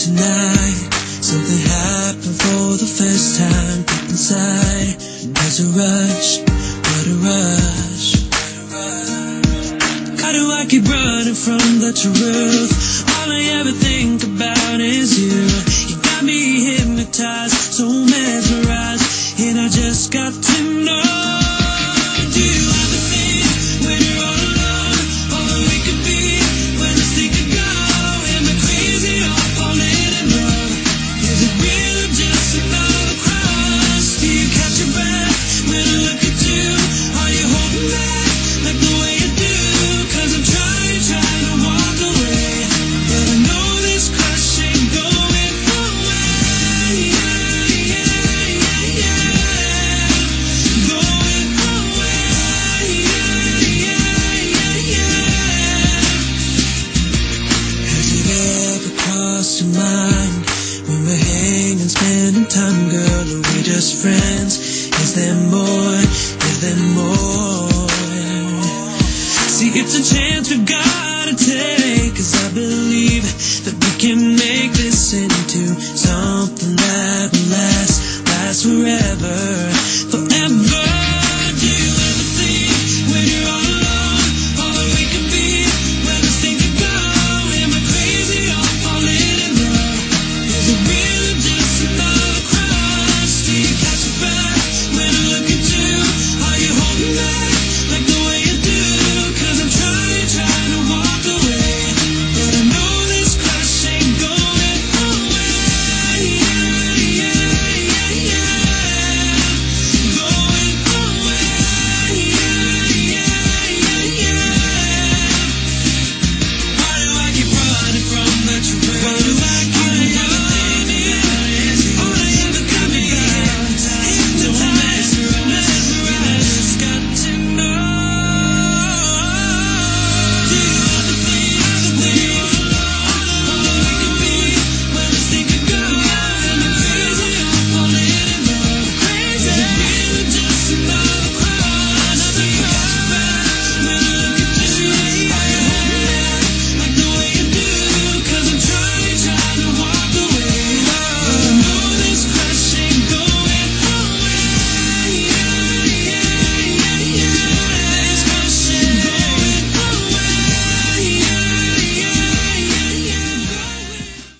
tonight. Something happened for the first time inside. There's a rush, what a rush. How do I keep running from the truth? All I ever think about is to know. Crossed your when we're hanging, spending time, girl? Are we just friends? Is there more? Is there more? See, it's a chance we've gotta take. Cause I believe that we can make this into something